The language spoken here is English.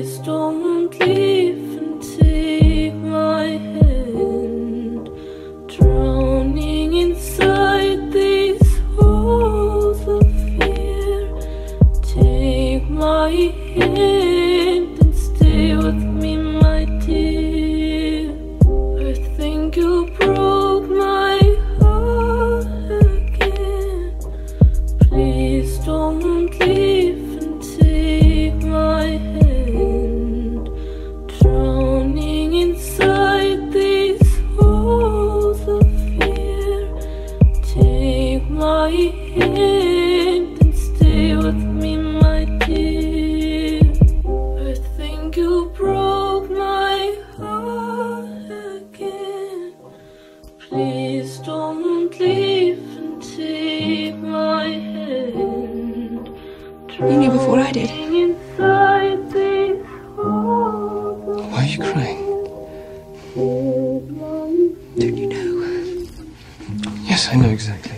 Please don't leave and take my hand. Drowning inside these walls of fear. Take my hand and stay with me, my dear. I think you hand and stay with me, my dear. I think you broke my heart again. Please don't leave and take my hand. You knew before I did. Inside these Why are you crying? Don't you know? Yes, I know exactly.